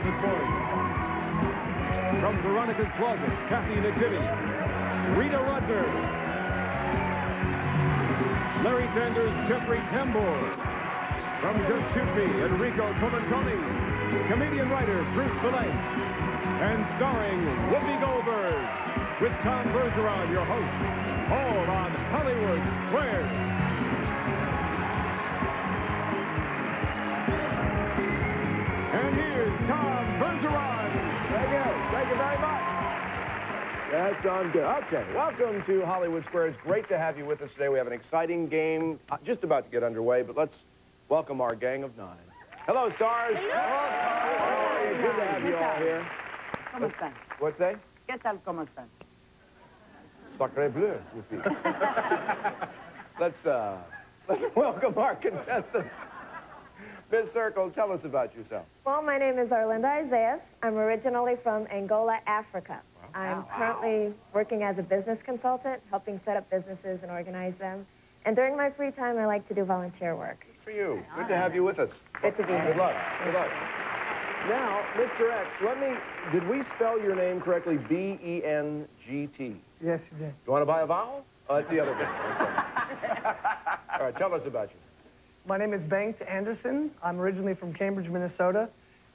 Morning. From Veronica's Closet, Kathy Najimy, Rita Rudner, Larry Sanders, Jeffrey Tambor. From Just Shoot Me, Enrico Colantoni, comedian writer Bruce Vilanch, and starring Whoopi Goldberg, with Tom Bergeron, your host, all on Hollywood That sounds good. Okay, welcome to Hollywood Square. It's great to have you with us today. We have an exciting game uh, just about to get underway, but let's welcome our gang of nine. Hello, stars. Hello. How are you? Good to have you all here. ¿Cómo están? What's that? ¿Qué tal, cómo están? Sacre bleu, Whoopi. let's, uh, let's welcome our contestants. Miss Circle, tell us about yourself. Well, my name is Arlinda Isaias. I'm originally from Angola, Africa. I'm currently working as a business consultant, helping set up businesses and organize them. And during my free time, I like to do volunteer work. Good for you. Good to have you with us. Good to be here. Good luck. Good luck. Now, Mr. X, let me, did we spell your name correctly? B-E-N-G-T. Yes, you did. You want to buy a vowel? Uh, oh, that's the other bit. All right, tell us about you. My name is Bengt Anderson. I'm originally from Cambridge, Minnesota.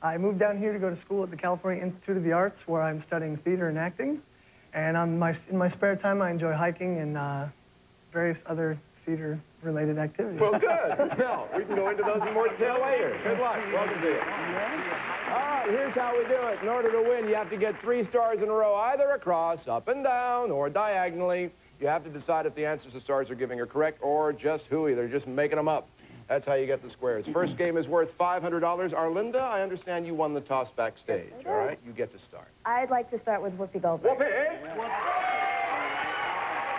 I moved down here to go to school at the California Institute of the Arts, where I'm studying theater and acting. And on my, in my spare time, I enjoy hiking and uh, various other theater-related activities. Well, good. Now, we can go into those in more detail later. Good luck. Welcome to you. All right, here's how we do it. In order to win, you have to get three stars in a row, either across, up and down, or diagonally. You have to decide if the answers the stars are giving are correct or just hooey. They're just making them up. That's how you get the squares. First game is worth $500. Arlinda, I understand you won the toss backstage, Yes, I all did. right? You get to start. I'd like to start with Whoopi Goldberg. Whoopee!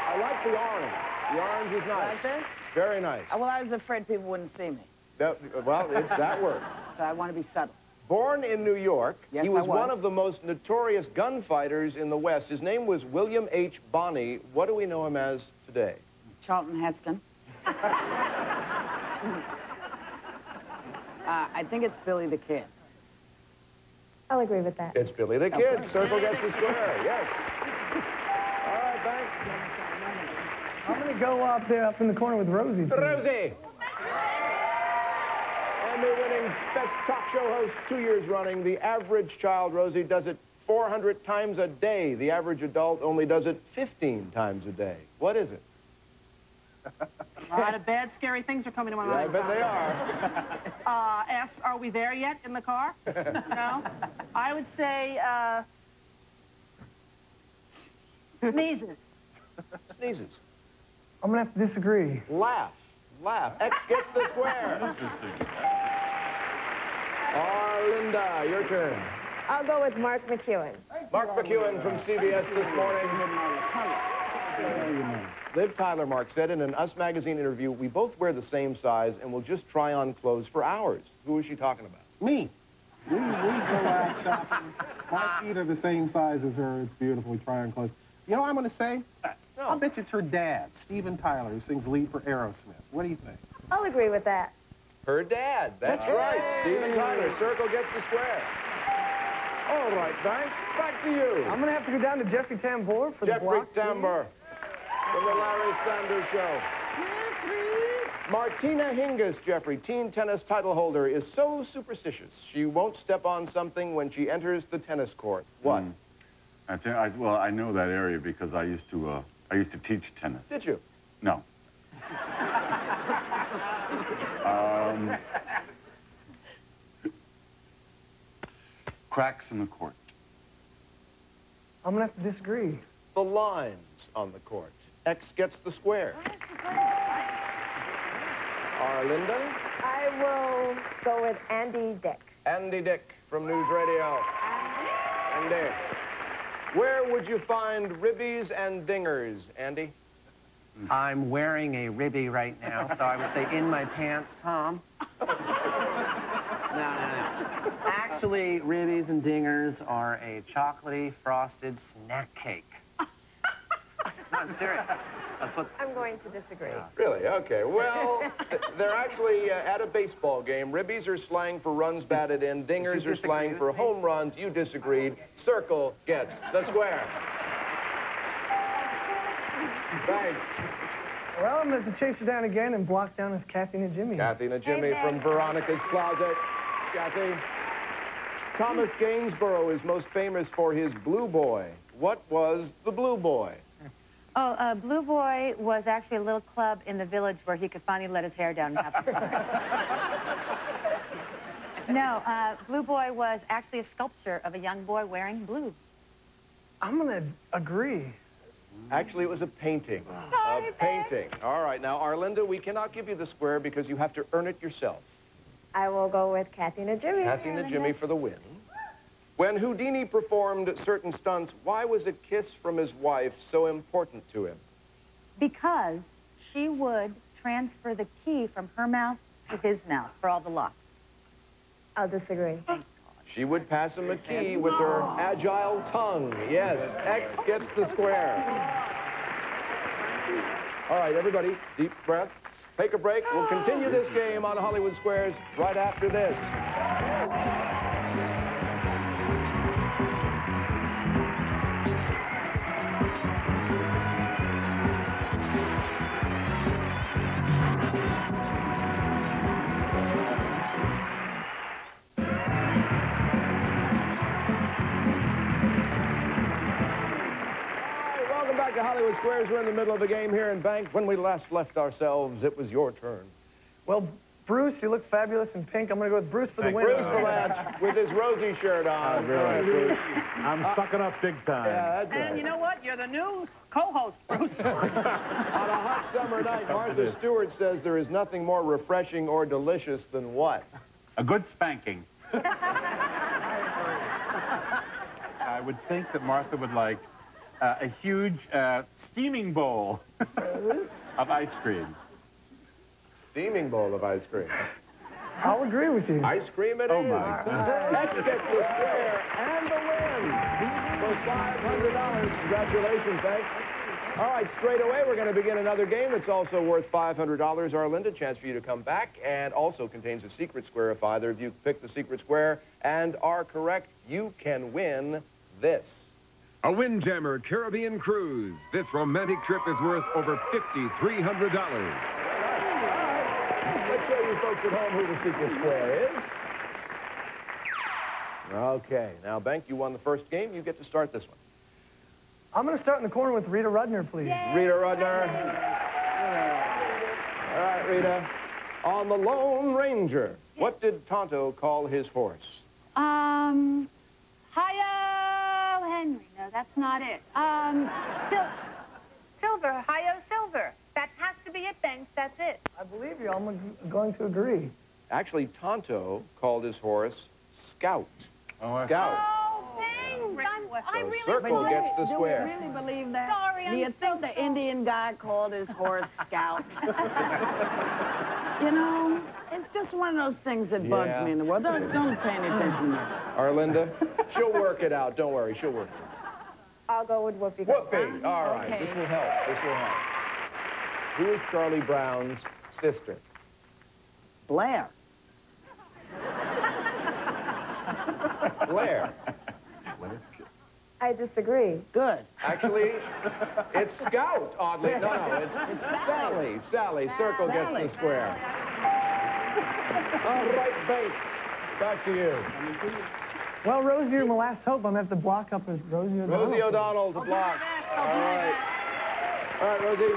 I like the orange. The orange is nice. Like this? Very nice. Uh, Well, I was afraid people wouldn't see me, That- well, if that works. so I want to be subtle. Born in New York, Yes, he was, was. one of the most notorious gunfighters in the West. His name was William H. Bonney. What do we know him as today? Charlton Heston. uh, I think it's Billy the Kid. I'll agree with that. It's Billy the Kid. Circle gets the square. Yes. All right, thanks. I'm going to go up there up in the corner with Rosie. please. Rosie. And the winning best talk show host two years running. The average child, Rosie, does it 400 times a day. The average adult only does it 15 times a day. What is it? A lot of bad, scary things are coming to my Yeah, I bet they are. Uh, asks, are we there yet in the car? no? I would say, uh, sneezes. Sneezes. I'm going to have to disagree. Laugh. Laugh. X gets the square. Arlinda, your turn. I'll go with Mark McEwen. Mark McEwen from CBS this morning. Liv Tyler, Mark, said in an Us Magazine interview, we both wear the same size and we'll just try on clothes for hours. Who is she talking about? Me. We, we go out shopping. My feet are the same size as her. It's beautiful. We try on clothes. You know what I'm going to say? I'll bet you it's her dad, Steven Tyler, who sings lead for Aerosmith. What do you think? I'll agree with that. Her dad. That's right. Steven Tyler. Circle gets the square. All right, Bengt. Back to you. I'm going to have to go down to Jeffrey Tambor for the Jeffrey block. please. Tambor from the Larry Sanders Show. Martina Hingis, Jeffrey, teen tennis title holder, is so superstitious she won't step on something when she enters the tennis court. What? Mm. I tell, I, well, I know that area because I used to, uh, I used to teach tennis. Did you? No. um, cracks in the court. I'm going to have to disagree. The lines on the court. X gets the square. Arlinda? I will go with Andy Dick. Andy Dick from News Radio. Andy. Where would you find ribbies and dingers, Andy? I'm wearing a ribby right now, so I would say in my pants, Tom. No, no, no. Actually, ribbies and dingers are a chocolately frosted snack cake. No, I'm serious. What. I'm going to disagree. Really? Okay. Well, they're actually uh, at a baseball game. Ribbies are slang for runs batted in. Dingers are slang for home runs. You disagreed. Circle gets the square. Thanks. Well, I'm going to chase her down again and block down with Kathy Najimy. Kathy Najimy Hey, from Veronica's Closet. Kathy. Thomas Gainsborough is most famous for his Blue Boy. What was the Blue Boy? Oh, uh, Blue Boy was actually a little club in the village where he could finally let his hair down and have some fun. no, uh, Blue Boy was actually a sculpture of a young boy wearing blue. I'm going to agree. Actually, it was a painting. Sorry, a Beck. painting. All right. Now, Arlinda, we cannot give you the square because you have to earn it yourself. I will go with Kathy Najimy. Kathy Najimy for the win. When Houdini performed certain stunts, why was a kiss from his wife so important to him? Because she would transfer the key from her mouth to his mouth for all the locks. I'll disagree. She would pass him a key with her agile tongue. Yes, X gets the square. All right, everybody, deep breath. Take a break. We'll continue this game on Hollywood Squares right after this. Squares. We're in the middle of the game here in Bengt. When we last left ourselves, it was your turn. Well, Bruce, you look fabulous in pink. I'm going to go with Bruce for the win. Bruce the lad with his rosy shirt on. All right, Bruce. I'm sucking up big time. Yeah, that's And right. you know what? You're the new co-host, Bruce. On a hot summer night, Martha Stewart says there is nothing more refreshing or delicious than what? A good spanking. I would think that Martha would like uh, a huge uh, steaming bowl of ice cream. Steaming bowl of ice cream. I'll agree with you. Ice cream it Oh, is. my X gets the square and the win for $500. Congratulations, X. All right, straight away, we're going to begin another game. It's also worth $500. Arlinda, chance for you to come back, and also contains a secret square. If either of you pick the secret square and are correct, you can win this. A Windjammer Caribbean cruise. This romantic trip is worth over $5,300. Let's show you folks at home who the secret square is. Okay, now, Bengt, you won the first game. You get to start this one. I'm going to start in the corner with Rita Rudner, please. Rita Rudner. All right, Rita. On the Lone Ranger, what did Tonto call his horse? Um, Hi-yo, Henry. No, that's not it. Um, Sil- Silver, Hi-yo, Silver. That has to be it, thanks. That's it. I believe you. I'm going to agree. Actually, Tonto called his horse Scout. Oh, Scout. Oh, thanks. I'm, I So really circle do gets the square. Do we really believe that? Sorry, Do I'm you so think the Indian guy called his horse Scout? you know, it's just one of those things that bugs Yeah. me in the world. Don't, don't pay any attention to me. Arlinda, she'll work it out. Don't worry, she'll work it I'll go with Whoopi. out. Whoopee. All right, Okay. this will help. This will help. Who is Charlie Brown's sister? Blair. Blair. I disagree. Good. Actually, it's Scout, oddly. No, no, it's Sally. Sally. Circle gets the square. All right, Bates. Back to you. Well, Rosie, you're my last hope. I'm going to have to block up with Rosie O'Donnell. Rosie O'Donnell to block. All right. All right, Rosie.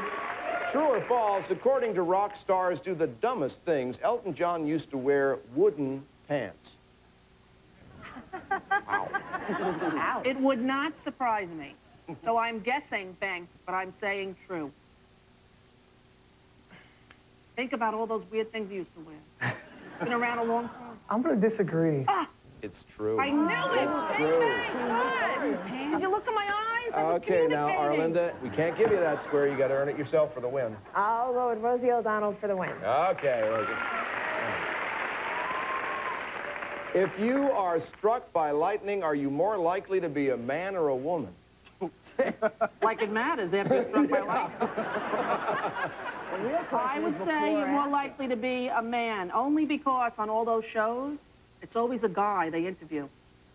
True or false, according to rock stars do the dumbest things, Elton John used to wear wooden pants. It would not surprise me. So I'm guessing Banks, but I'm saying true. Think about all those weird things you used to wear. Been around a long time. I'm going to disagree. Ah! It's true. I knew it. It's true. Good. Did you look in my eyes? I was Okay, now. Arlinda, we can't give you that square. You got to earn it yourself for the win. I'll go with Rosie O'Donnell for the win. Okay, Rosie. If you are struck by lightning, are you more likely to be a man or a woman? like it matters after you're struck by lightning. I would say you're more likely to be a man, only because on all those shows, it's always a guy they interview.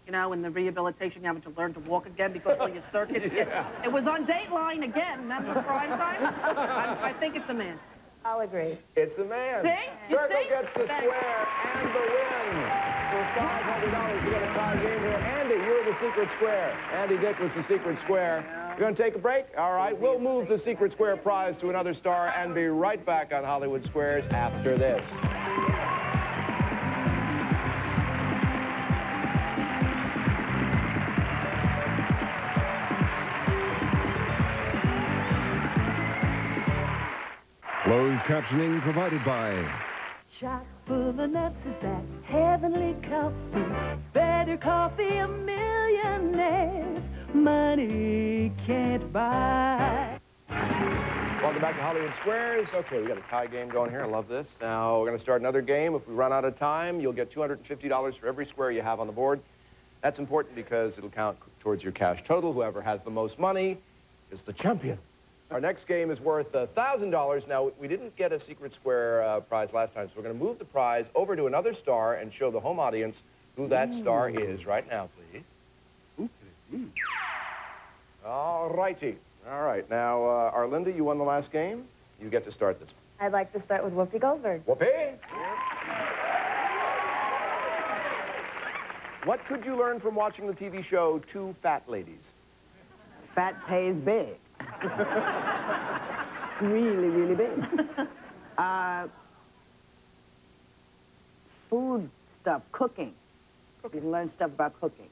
You know, in the rehabilitation, you're having to learn to walk again because of your circuit. Yeah. It was on Dateline again, remember prime time? I, I think it's a man. I'll agree. It's the man. See? You Circle see? gets the Thanks. square and the win. For $500, we got a tie game here. Andy, you're the secret square. Andy Dick was the secret square. You're going to take a break? All right. We'll move the secret square prize to another star and be right back on Hollywood Squares after this. Closed captioning provided by Chock full of nuts is that heavenly coffee. Better coffee a millionaires money can't buy. Welcome back to Hollywood Squares. Okay, we got a tie game going here. I love this. Now, we're going to start another game. If we run out of time, you'll get $250 for every square you have on the board. That's important because it'll count towards your cash total. Whoever has the most money is the champion. Our next game is worth $1,000. Now, we didn't get a secret square uh, prize last time, so we're going to move the prize over to another star and show the home audience who that star is right now, please. All righty. All right. Now, uh, Arlinda, you won the last game. You get to start this one. I'd like to start with Whoopi Goldberg. Whoopee! What could you learn from watching the TV show Two Fat Ladies? Fat pays big. Really, really big. Uh, food stuff, cooking. You can learn stuff about cooking.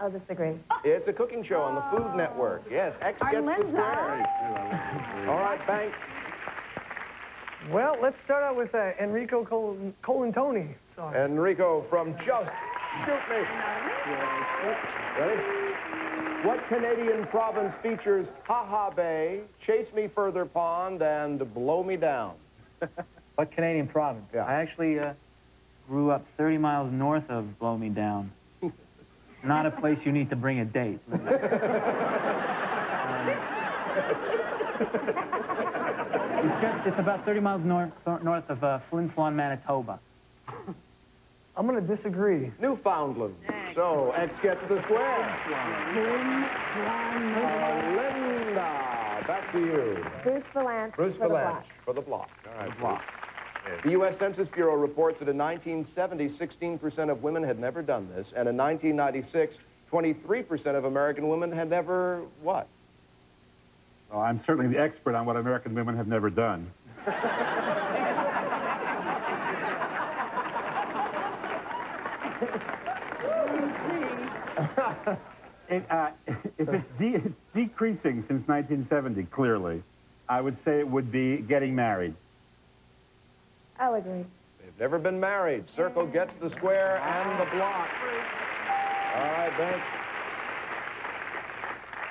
I'll disagree. It's a cooking show on the Food Network. Yes, X gets the square. All right, Bengt. Well, let's start out with uh, Enrico Col- Colantoni. Sorry. Enrico from Just Shoot Me. Ready? What Canadian province features Ha Ha Bay, Chase Me Further Pond, and Blow Me Down? What Canadian province? Yeah. I actually uh, grew up 30 miles north of Blow Me Down. Not a place you need to bring a date. It's, just, it's about 30 miles north, north of uh, Flin Flon, Manitoba. I'm going to disagree. Newfoundland. So, X gets the square. Linda, back to you. Bruce Vilanch Bruce for the Vilanch block. for the block. All right, block. The U.S. Census Bureau reports that in 1970, 16% of women had never done this, and in 1996, 23% of American women had never what? Well, I'm certainly the expert on what American women have never done. It, uh, if it's, de- it's decreasing since 1970, clearly, I would say it would be getting married. I'll agree. They've never been married. Circle gets the square and the block. All right, Bank.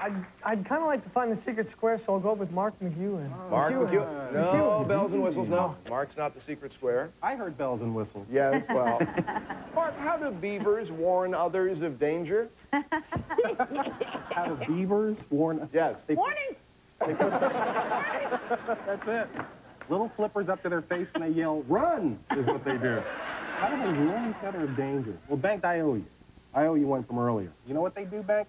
I'd, I'd kind of like to find the secret square, so I'll go with Mark McEwen. Oh. Mark McEwen. McEwen. No, bells and whistles, no. Mark's not the secret square. I heard bells and whistles. Yes, well. Mark, how do beavers warn others of danger? How do beavers warn? Yes. They, Warning! That's it. Little flippers up to their face and they yell, run, is what they do. How do they warn each other of danger? Well, Bengt, I owe you. I owe you one from earlier. You know what they do, Bengt?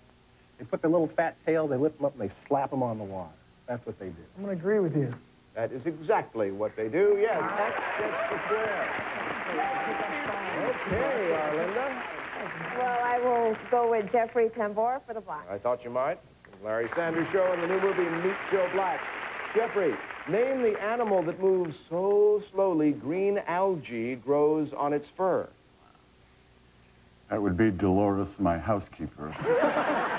They put their little fat tail, they lift them up, and they slap them on the water. That's what they do. I'm going to agree with you. That is exactly what they do. Yes, X gets the square. Okay, Arlinda. Well, I will go with Jeffrey Tambor for the block. I thought you might. Larry Sanders Show and the new movie Meet Joe Black. Jeffrey, name the animal that moves so slowly green algae grows on its fur. That would be Dolores, my housekeeper.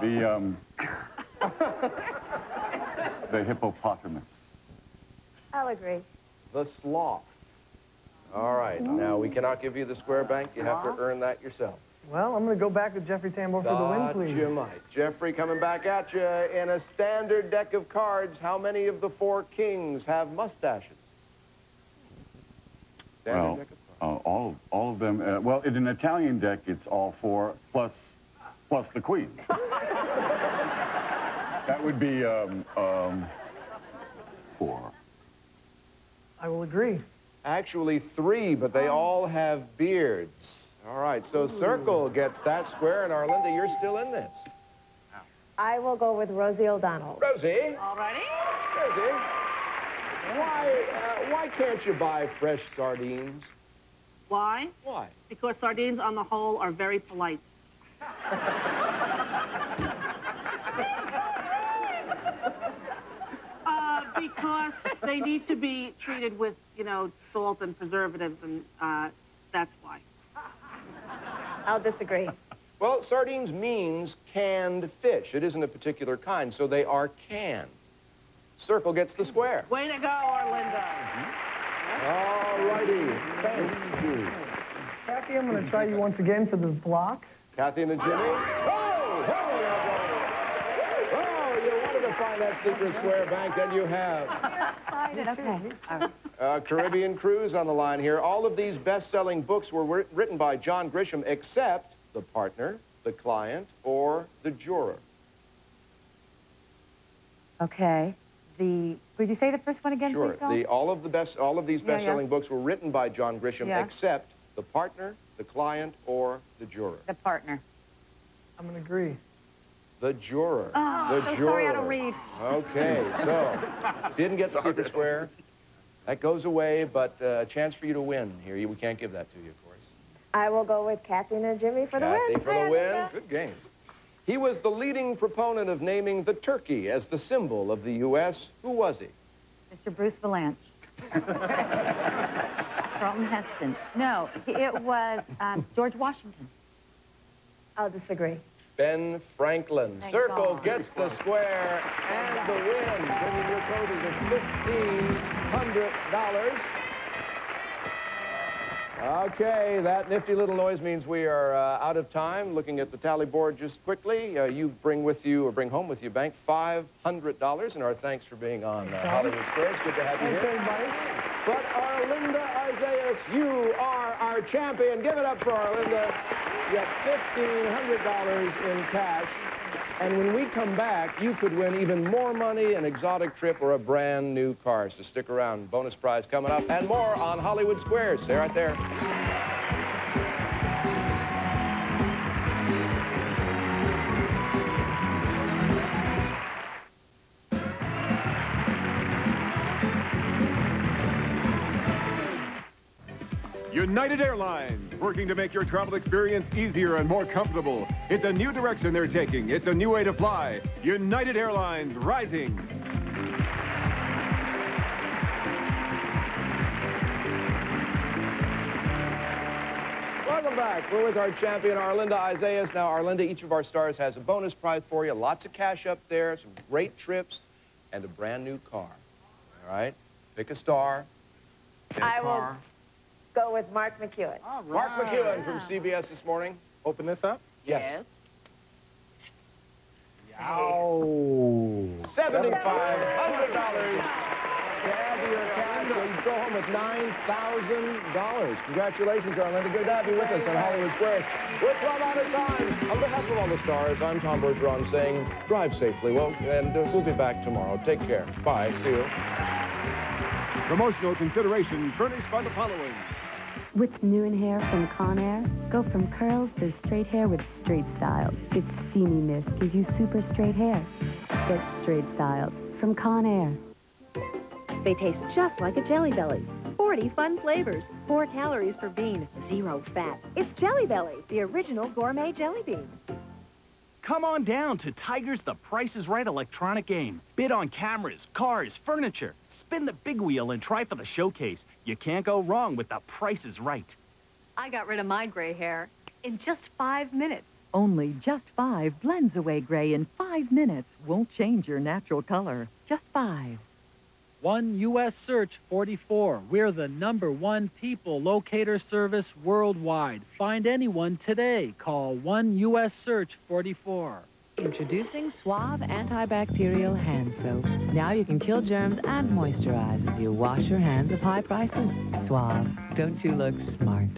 the, um, the hippopotamus. I'll agree. The sloth. All right. Now, we cannot give you the square Bengt. You have to earn that yourself. Well, I'm going to go back with Jeffrey Tambor for the win, please. you might. Jeffrey coming back at you in a standard deck of cards. How many of the four kings have mustaches? Standard Well, deck of uh, all, all of them, uh, well, in an Italian deck, it's all four, plus, plus the queen. that would be, um, um, four. I will agree. Actually, three, but they all have beards. All right, so Circle gets that square, and Arlinda, you're still in this. I will go with Rosie O'Donnell. Rosie, All righty. Rosie, why, uh, why can't you buy fresh sardines? Why? Why? Because sardines, on the whole, are very polite. uh, because they need to be treated with, you know, salt and preservatives, and uh, that's why. I'll disagree. Well, sardines means canned fish. It isn't a particular kind, so they are canned. Circle gets the square. Way to go, Arlinda. All righty. Thank you. Kathy, I'm going to try you once again for the block. Kathy and the Jimmy. Oh, hey, Oh, you wanted find that secret square Bengt, and you have. Okay. Uh, Caribbean Cruise on the line here. All of these best-selling books were written by John Grisham, except the partner, the client, or the juror. Okay. The, would you say the first one again, Sure. please, The, all of the best, all of these Yeah, yeah. best-selling books were written by John Grisham, Yeah. except the partner, the client, or the juror. The partner. I'm going to agree. The juror. Oh, the so juror. sorry I don't read. Okay, so didn't get the secret square. That goes away, but uh, a chance for you to win here. We can't give that to you, of course. I will go with Kathy Najimy for the Kathy win. for the win. Good game. He was the leading proponent of naming the turkey as the symbol of the U.S. Who was he? Mr. Bruce Vilanch. From Heston. No, it was um, George Washington. I'll disagree. Ben Franklin. Thank Circle God. gets the square and the win, bringing your total to $1,500. Okay, that nifty little noise means we are uh, out of time. Looking at the tally board just quickly, uh, you bring with you or bring home with you, Bengt, $500. And our thanks for being on uh, Hollywood Squares. Good to have you Thanks, here. everybody. But Arlinda Isaias, you are our champion. Give it up for Arlinda. You get $1,500 in cash. And when we come back, you could win even more money, an exotic trip, or a brand new car. So stick around. Bonus prize coming up and more on Hollywood Squares. Stay right there. United Airlines, working to make your travel experience easier and more comfortable. It's a new direction they're taking. It's a new way to fly. United Airlines rising. Welcome back. We're with our champion, Arlinda Isaias. Now, Arlinda, each of our stars has a bonus prize for you. Lots of cash up there, some great trips, and a brand new car. All right? Pick a star. Pick a I will car. Go with Mark McEwen. Mark McEwen from CBS this morning. Open this up. Yes. Oh. Seventy-five hundred dollars to add to your cash. So you go home with nine thousand dollars. Congratulations, Arlinda. Good to have you with us on Hollywood Squares. We're 12 out of time. On behalf of all the stars, I'm Tom Bergeron saying drive safely. Well, and uh, we'll be back tomorrow. Take care. Bye. See you. Promotional consideration furnished by the following. What's new in hair from Conair? Go from curls to straight hair with straight styles. Its steamy mist gives you super straight hair. Get straight styles from Conair. They taste just like a Jelly Belly. 40 fun flavors, 4 calories per bean, 0 fat. It's Jelly Belly, the original gourmet jelly bean. Come on down to Tiger's The Price is Right electronic game. Bid on cameras, cars, furniture. Spin the big wheel and try for the showcase. You can't go wrong with The Price is Right. I got rid of my gray hair in just five minutes. Only just five blends away gray in five minutes. Won't change your natural color. Just five. 1 U.S. Search 44. We're the number one people locator service worldwide. Find anyone today. Call 1 U.S. Search 44. Introducing Suave antibacterial hand soap. Now you can kill germs and moisturize as you wash your hands of high prices. Suave. Don't you look smart?